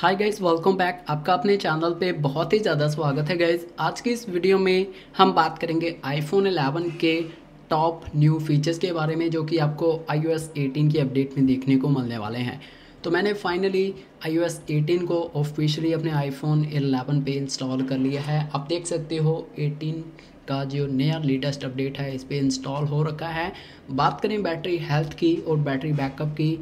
Hi guys welcome back आपका अपने channel पे बहुत ही ज़्यादा स्वागत है गाइस आज की इस वीडियो में हम बात करेंगे आईफोन 11 के टॉप न्यू फीचर्स के बारे में, जो कि आपको iOS 18 की अपडेट में देखने को मिलने वाले हैं. तो मैंने फाइनली iOS 18 को ऑफिशियली अपने आईफोन 11 पे इंस्टॉल कर लिया है. आप देख सकते हो 18 का जो नया लेटेस्ट अपडेट है, इस पर इंस्टॉल हो रखा है. बात करें बैटरी हेल्थ की और बैटरी बैकअप की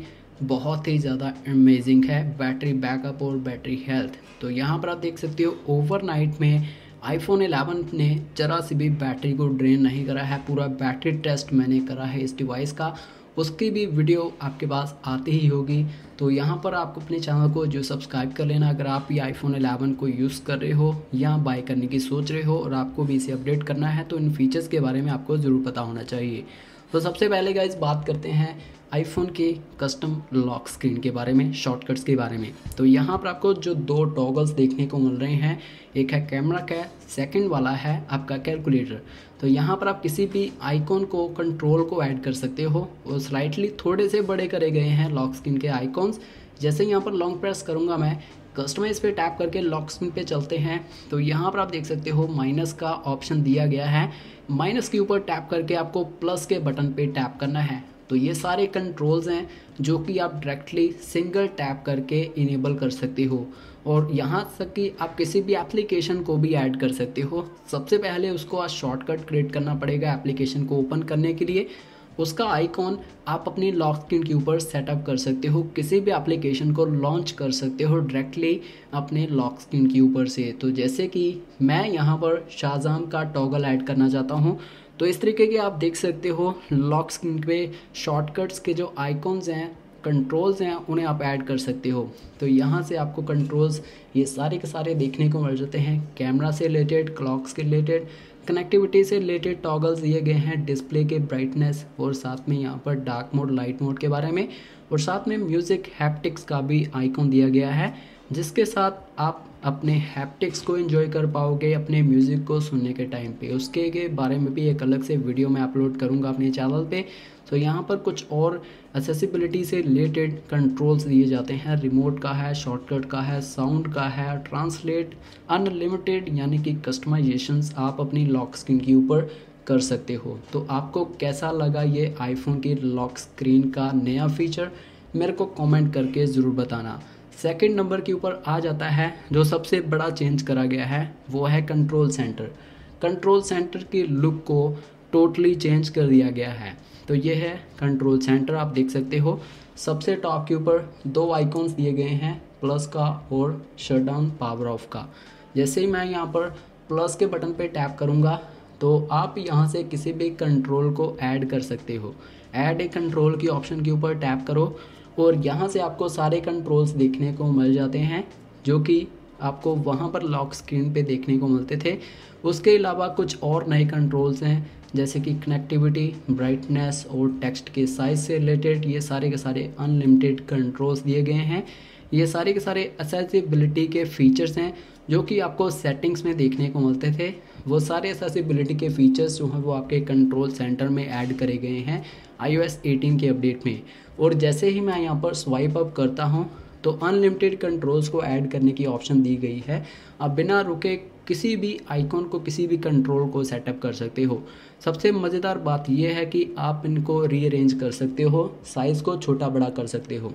बहुत ही ज़्यादा अमेजिंग है बैटरी बैकअप और बैटरी हेल्थ तो यहाँ पर आप देख सकते हो ओवरनाइट में आईफोन 11 ने जरा सी भी बैटरी को ड्रेन नहीं करा है। पूरा बैटरी टेस्ट मैंने करा है इस डिवाइस का। उसकी भी वीडियो आपके पास आती ही होगी। तो यहाँ पर आप अपने चैनल को जो सब्सक्राइब कर लेना, अगर आप ये आईफोन 11 को यूज़ कर रहे हो या बाय करने की सोच रहे हो और आपको भी इसे अपडेट करना है तो इन फीचर्स के बारे में आपको ज़रूर पता होना चाहिए। तो सबसे पहले गाइज़ बात करते हैं आईफोन के कस्टम लॉक स्क्रीन के बारे में शॉर्टकट्स के बारे में। तो यहाँ पर आपको जो दो टॉगल्स देखने को मिल रहे हैं, एक है कैमरा का सेकंड वाला है आपका कैलकुलेटर तो यहाँ पर आप किसी भी आइकॉन को कंट्रोल को ऐड कर सकते हो। और स्लाइटली थोड़े से बड़े करे गए हैं लॉक स्क्रीन के आइकॉन्स जैसे यहाँ पर लॉन्ग प्रेस करूँगा मैं कस्टमाइज पे टैप करके लॉक स्क्रीन पे चलते हैं। तो यहाँ पर आप देख सकते हो माइनस का ऑप्शन दिया गया है। माइनस के ऊपर टैप करके आपको प्लस के बटन पे टैप करना है। तो ये सारे कंट्रोल्स हैं जो कि आप डायरेक्टली सिंगल टैप करके इनेबल कर सकते हो। और यहाँ तक कि आप किसी भी एप्लीकेशन को भी ऐड कर सकते हो। सबसे पहले उसको आज शॉर्टकट क्रिएट करना पड़ेगा एप्लीकेशन को ओपन करने के लिए। उसका आइकॉन आप अपनी लॉक स्क्रीन के ऊपर सेटअप कर सकते हो। किसी भी एप्लीकेशन को लॉन्च कर सकते हो डायरेक्टली अपने लॉक स्क्रीन के ऊपर से। तो जैसे कि मैं यहाँ पर शाहजहां का टॉगल ऐड करना चाहता हूँ। तो इस तरीके के आप देख सकते हो लॉक स्क्रीन पे शॉर्टकट्स के जो आइकॉन्स हैं कंट्रोल्स हैं, उन्हें आप ऐड कर सकते हो। तो यहाँ से आपको कंट्रोल्स ये सारे के सारे देखने को मिल जाते हैं। कैमरा से रिलेटेड क्लॉक्स के रिलेटेड कनेक्टिविटी से रिलेटेड टॉगल्स दिए गए हैं डिस्प्ले के ब्राइटनेस और साथ में यहाँ पर डार्क मोड लाइट मोड के बारे में। और साथ में म्यूज़िक हैप्टिक्स का भी आइकॉन दिया गया है। जिसके साथ आप अपने हैप्टिक्स को एंजॉय कर पाओगे, अपने म्यूज़िक को सुनने के टाइम पे। उसके के बारे में भी एक अलग से वीडियो मैं अपलोड करूँगा अपने चैनल पे। तो यहाँ पर कुछ और एसेसिबिलिटी से रिलेटेड कंट्रोल्स दिए जाते हैं। रिमोट का है शॉर्टकट का है साउंड का है ट्रांसलेट अनलिमिटेड यानी कि कस्टमाइजेशंस आप अपनी लॉक स्क्रीन के ऊपर कर सकते हो। तो आपको कैसा लगा ये आईफोन की लॉक स्क्रीन का नया फीचर मेरे को कमेंट करके ज़रूर बताना। सेकंड नंबर के ऊपर आ जाता है, जो सबसे बड़ा चेंज करा गया है, वो है कंट्रोल सेंटर कंट्रोल सेंटर की लुक को टोटली चेंज कर दिया गया है। तो ये है कंट्रोल सेंटर आप देख सकते हो। सबसे टॉप के ऊपर दो आइकॉन्स दिए गए हैं प्लस का और शट डाउन पावर ऑफ़ का। जैसे ही मैं यहाँ पर प्लस के बटन पे टैप करूँगा तो आप यहाँ से किसी भी कंट्रोल को ऐड कर सकते हो। ऐड ए कंट्रोल की ऑप्शन के ऊपर टैप करो। और यहाँ से आपको सारे कंट्रोल्स देखने को मिल जाते हैं, जो कि आपको वहाँ पर लॉक स्क्रीन पे देखने को मिलते थे। उसके अलावा कुछ और नए कंट्रोल्स हैं जैसे कि कनेक्टिविटी ब्राइटनेस और टेक्स्ट के साइज़ से रिलेटेड ये सारे के सारे अनलिमिटेड कंट्रोल्स दिए गए हैं। ये सारे के सारे असेसिबिलिटी के फीचर्स हैं, जो कि आपको सेटिंग्स में देखने को मिलते थे। वो सारे असेसिबिलिटी के फीचर्स जो हैं, वो आपके कंट्रोल सेंटर में ऐड करे गए हैं iOS 18 के अपडेट में। और जैसे ही मैं यहाँ पर स्वाइप अप करता हूँ तो अनलिमिटेड कंट्रोल्स को ऐड करने की ऑप्शन दी गई है। आप बिना रुके किसी भी आइकॉन को, किसी भी कंट्रोल को सेटअप कर सकते हो। सबसे मज़ेदार बात यह है कि आप इनको रीअरेंज कर सकते हो साइज़ को छोटा बड़ा कर सकते हो।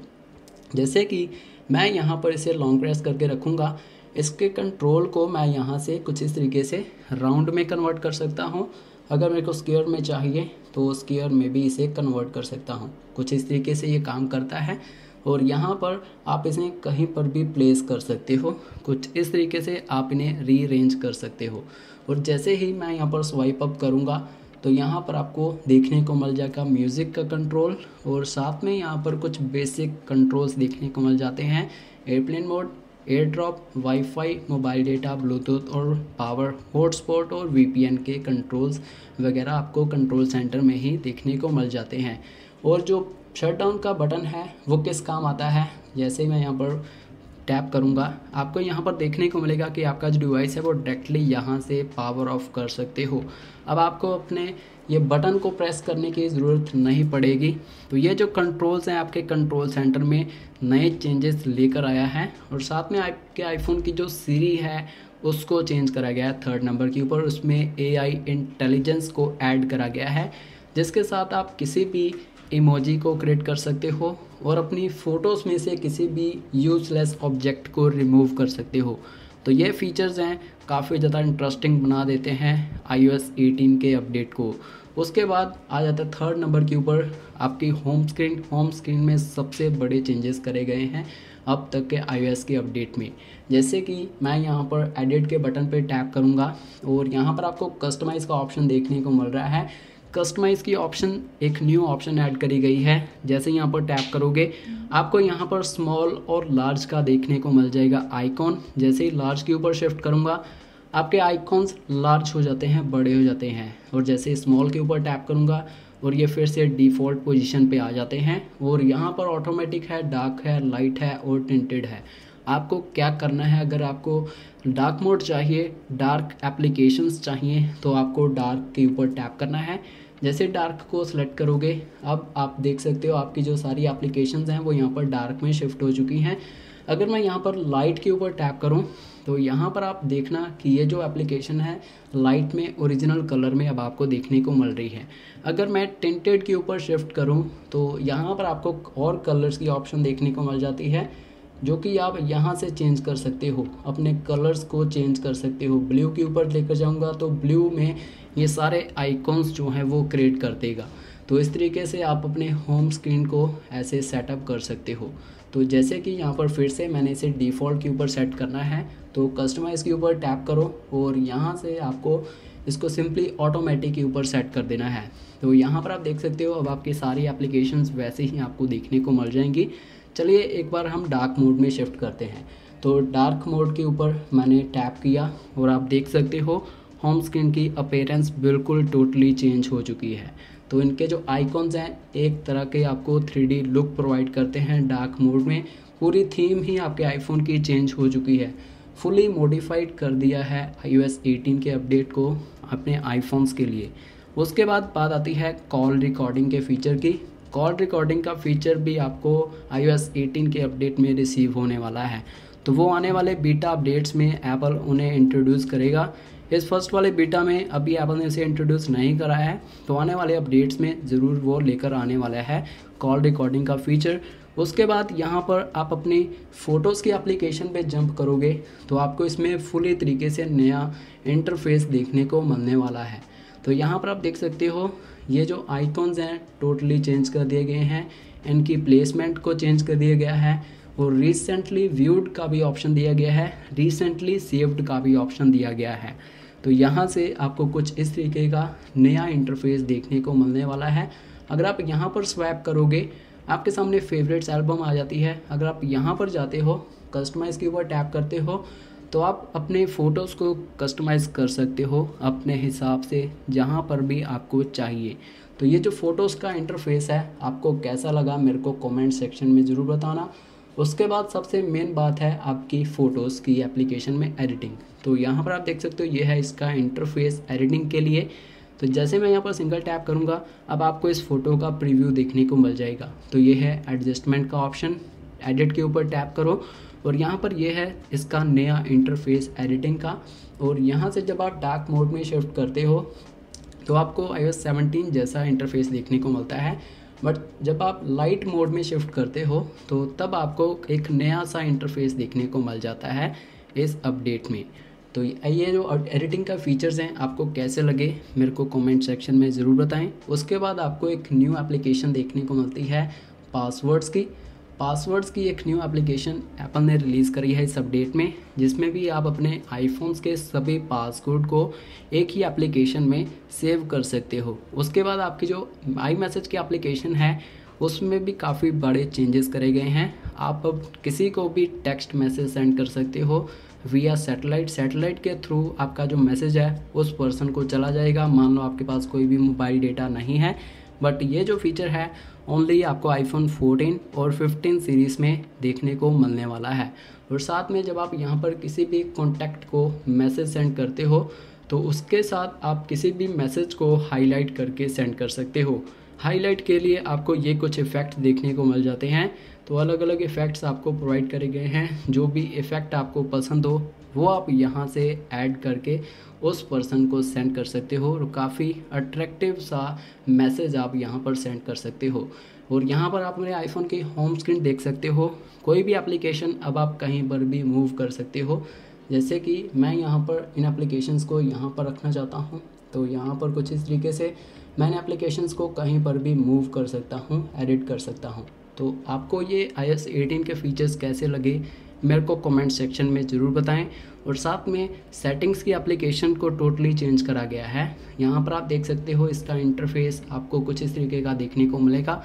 जैसे कि मैं यहाँ पर इसे लॉन्ग प्रेस करके रखूँगा। इसके कंट्रोल को मैं यहाँ से कुछ इस तरीके से राउंड में कन्वर्ट कर सकता हूँ। अगर मेरे को स्केयर में चाहिए तो स्केयर में भी इसे कन्वर्ट कर सकता हूँ। कुछ इस तरीके से ये काम करता है। और यहाँ पर आप इसे कहीं पर भी प्लेस कर सकते हो। कुछ इस तरीके से आप इन्हें रीअरेंज कर सकते हो। और जैसे ही मैं यहाँ पर स्वाइप अप करूँगा तो यहाँ पर आपको देखने को मिल जाएगा म्यूज़िक का कंट्रोल और साथ में यहाँ पर कुछ बेसिक कंट्रोल्स देखने को मिल जाते हैं। Airplane mode AirDrop wifi mobile data Bluetooth और पावर हॉटस्पॉट और वीपीएन के कंट्रोल्स वगैरह आपको कंट्रोल सेंटर में ही देखने को मिल जाते हैं। और जो शट डाउन का बटन है, वो किस काम आता है? जैसे ही मैं यहाँ पर टैप करूँगा, आपको यहाँ पर देखने को मिलेगा कि आपका जो डिवाइस है वो डायरेक्टली यहाँ से पावर ऑफ़ कर सकते हो। अब आपको अपने ये बटन को प्रेस करने की ज़रूरत नहीं पड़ेगी। तो ये जो कंट्रोल्स हैं आपके कंट्रोल सेंटर में नए चेंजेस लेकर आया है और साथ में आपके आईफोन की जो सीरी है, उसको चेंज करा गया है थर्ड नंबर के ऊपर। उसमें एआई इंटेलिजेंस को ऐड करा गया है, जिसके साथ आप किसी भी इमोजी को क्रिएट कर सकते हो और अपनी फ़ोटोज़ में से किसी भी यूजलेस ऑब्जेक्ट को रिमूव कर सकते हो। तो ये फीचर्स हैं, काफ़ी ज़्यादा इंटरेस्टिंग बना देते हैं आई ओ 18 के अपडेट को। उसके बाद आ जाता है थर्ड नंबर के ऊपर, आपकी होम स्क्रीन होम स्क्रीन में सबसे बड़े चेंजेस करे गए हैं अब तक के आई के अपडेट में। जैसे कि मैं यहाँ पर एडिट के बटन पर टैप करूँगा और यहाँ पर आपको कस्टमाइज़ का ऑप्शन देखने को मिल रहा है। कस्टमाइज़ की ऑप्शन एक न्यू ऑप्शन ऐड करी गई है। जैसे यहाँ पर टैप करोगे, आपको यहाँ पर स्मॉल और लार्ज का देखने को मिल जाएगा आइकॉन जैसे ही लार्ज के ऊपर शिफ्ट करूँगा, आपके आइकॉन्स लार्ज हो जाते हैं, बड़े हो जाते हैं। और जैसे स्मॉल के ऊपर टैप करूँगा, और ये फिर से डिफ़ॉल्ट पोजीशन पे आ जाते हैं। और यहाँ पर ऑटोमेटिक है डार्क है लाइट है और टिंटेड है। आपको क्या करना है, अगर आपको डार्क मोड चाहिए डार्क एप्लीकेशंस चाहिए तो आपको डार्क के ऊपर टैप करना है। जैसे डार्क को सिलेक्ट करोगे, अब आप देख सकते हो आपकी जो सारी एप्लीकेशंस हैं, वो यहाँ पर डार्क में शिफ्ट हो चुकी हैं। अगर मैं यहाँ पर लाइट के ऊपर टैप करूँ तो यहाँ पर आप देखना कि ये जो एप्लीकेशन है लाइट में ओरिजिनल कलर में अब आपको देखने को मिल रही है। अगर मैं टेंटेड के ऊपर शिफ्ट करूँ तो यहाँ पर आपको और कलर्स की ऑप्शन देखने को मिल जाती है। जो कि आप यहाँ से चेंज कर सकते हो, अपने कलर्स को चेंज कर सकते हो। ब्लू के ऊपर लेकर जाऊँगा तो ब्लू में ये सारे आइकॉन्स जो हैं वो क्रिएट कर देगा। तो इस तरीके से आप अपने होम स्क्रीन को ऐसे सेटअप कर सकते हो। तो जैसे कि यहाँ पर फिर से मैंने इसे डिफ़ॉल्ट के ऊपर सेट करना है तो कस्टमाइज़ के ऊपर टैप करो और यहाँ से आपको इसको सिंपली ऑटोमेटिक के ऊपर सेट कर देना है। तो यहाँ पर आप देख सकते हो, अब आपकी सारी एप्लीकेशंस वैसे ही आपको देखने को मिल जाएँगी। चलिए एक बार हम डार्क मोड में शिफ्ट करते हैं। तो डार्क मोड के ऊपर मैंने टैप किया और आप देख सकते हो होम स्क्रीन की अपेरेंस बिल्कुल टोटली चेंज हो चुकी है। तो इनके जो आइकॉन्स हैं, एक तरह के आपको थ्री लुक प्रोवाइड करते हैं डार्क मोड में। पूरी थीम ही आपके आईफोन की चेंज हो चुकी है। फुली मॉडिफाइड कर दिया है आई 18 के अपडेट को अपने आईफोन्स के लिए। उसके बाद बात आती है कॉल रिकॉर्डिंग के फीचर की। कॉल रिकॉर्डिंग का फीचर भी आपको आई 18 के अपडेट में रिसीव होने वाला है। तो वो आने वाले बीटा अपडेट्स में एप्पल उन्हें इंट्रोड्यूस करेगा। इस फ़र्स्ट वाले बीटा में अभी एप्पल ने इसे इंट्रोड्यूस नहीं करा है तो आने वाले अपडेट्स में ज़रूर वो लेकर आने वाला है कॉल रिकॉर्डिंग का फीचर उसके बाद यहाँ पर आप अपनी फ़ोटोज़ की एप्लीकेशन पे जंप करोगे तो आपको इसमें फुली तरीके से नया इंटरफेस देखने को मिलने वाला है। तो यहाँ पर आप देख सकते हो, ये जो आइकॉन्स हैं टोटली चेंज कर दिए गए हैं। इनकी प्लेसमेंट को चेंज कर दिया गया है और रिसेंटली व्यूड का भी ऑप्शन दिया गया है रिसेंटली सेव्ड का भी ऑप्शन दिया गया है। तो यहाँ से आपको कुछ इस तरीके का नया इंटरफेस देखने को मिलने वाला है। अगर आप यहाँ पर स्वैप करोगे, आपके सामने फेवरेट्स एल्बम आ जाती है। अगर आप यहाँ पर जाते हो कस्टमाइज़ के ऊपर टैप करते हो तो आप अपने फ़ोटोज़ को कस्टमाइज़ कर सकते हो अपने हिसाब से, जहाँ पर भी आपको चाहिए। तो ये जो फ़ोटोज़ का इंटरफेस है, आपको कैसा लगा मेरे को कमेंट सेक्शन में ज़रूर बताना। उसके बाद सबसे मेन बात है आपकी फ़ोटोज़ की एप्लीकेशन में एडिटिंग तो यहाँ पर आप देख सकते हो ये है इसका इंटरफेस एडिटिंग के लिए। तो जैसे मैं यहाँ पर सिंगल टैप करूँगा, अब आपको इस फ़ोटो का प्रीव्यू देखने को मिल जाएगा। तो ये है एडजस्टमेंट का ऑप्शन एडिट के ऊपर टैप करो। और यहाँ पर ये है इसका नया इंटरफेस एडिटिंग का। और यहाँ से जब आप डार्क मोड में शिफ्ट करते हो तो आपको आई एस जैसा इंटरफेस देखने को मिलता है। बट जब आप लाइट मोड में शिफ्ट करते हो तो तब आपको एक नया सा इंटरफेस देखने को मिल जाता है इस अपडेट में। तो ये जो एडिटिंग का फीचर्स हैं, आपको कैसे लगे, मेरे को कमेंट सेक्शन में ज़रूर बताएँ। उसके बाद आपको एक न्यू एप्लीकेशन देखने को मिलती है पासवर्ड्स की। पासवर्ड्स की एक न्यू एप्लीकेशन एप्पल ने रिलीज़ करी है इस अपडेट में, जिसमें भी आप अपने आईफोन्स के सभी पासवर्ड को एक ही एप्लीकेशन में सेव कर सकते हो। उसके बाद आपकी जो आई मैसेज की एप्लीकेशन है, उसमें भी काफ़ी बड़े चेंजेस करे गए हैं। आप अब किसी को भी टेक्स्ट मैसेज सेंड कर सकते हो। विया सेटेलाइट सेटेलाइट के थ्रू आपका जो मैसेज है, उस पर्सन को चला जाएगा। मान लो आपके पास कोई भी मोबाइल डेटा नहीं है बट ये जो फीचर है ओनली आपको आईफोन 14 और 15 सीरीज़ में देखने को मिलने वाला है। और साथ में जब आप यहाँ पर किसी भी कॉन्टैक्ट को मैसेज सेंड करते हो तो उसके साथ आप किसी भी मैसेज को हाईलाइट करके सेंड कर सकते हो। हाईलाइट के लिए आपको ये कुछ इफ़ेक्ट देखने को मिल जाते हैं। तो अलग अलग इफ़ेक्ट्स आपको प्रोवाइड करे गए हैं। जो भी इफ़ेक्ट आपको पसंद हो, वो आप यहाँ से ऐड करके उस पर्सन को सेंड कर सकते हो और काफ़ी अट्रैक्टिव सा मैसेज आप यहाँ पर सेंड कर सकते हो। और यहाँ पर आप मेरे आईफोन की होम स्क्रीन देख सकते हो। कोई भी एप्लीकेशन अब आप कहीं पर भी मूव कर सकते हो। जैसे कि मैं यहाँ पर इन एप्लीकेशंस को यहाँ पर रखना चाहता हूँ। तो यहाँ पर कुछ इस तरीके से मैंने एप्लीकेशंस को कहीं पर भी मूव कर सकता हूँ एडिट कर सकता हूँ। तो आपको ये आई एस एटीन के फीचर्स कैसे लगे, मेरे को कमेंट सेक्शन में ज़रूर बताएँ। और साथ में सेटिंग्स की एप्लीकेशन को टोटली चेंज करा गया है। यहाँ पर आप देख सकते हो इसका इंटरफेस आपको कुछ इस तरीके का देखने को मिलेगा।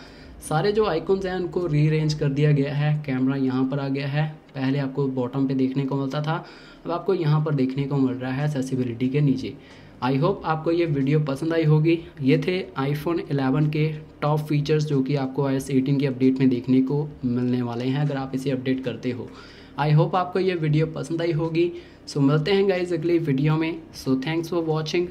सारे जो आइकॉन्स हैं, उनको रीअरेंज कर दिया गया है। कैमरा यहाँ पर आ गया है। पहले आपको बॉटम पे देखने को मिलता था। अब आपको यहाँ पर देखने को मिल रहा है एसेसिबिलिटी के नीचे। आई होप आपको ये वीडियो पसंद आई होगी। ये थे आईफोन 11 के टॉप फीचर्स जो कि आपको आई एस की अपडेट में देखने को मिलने वाले हैं, अगर आप इसे अपडेट करते हो। आई होप आपको ये वीडियो पसंद आई होगी। सो मिलते हैं गाइज़ अगली वीडियो में। So thanks for watching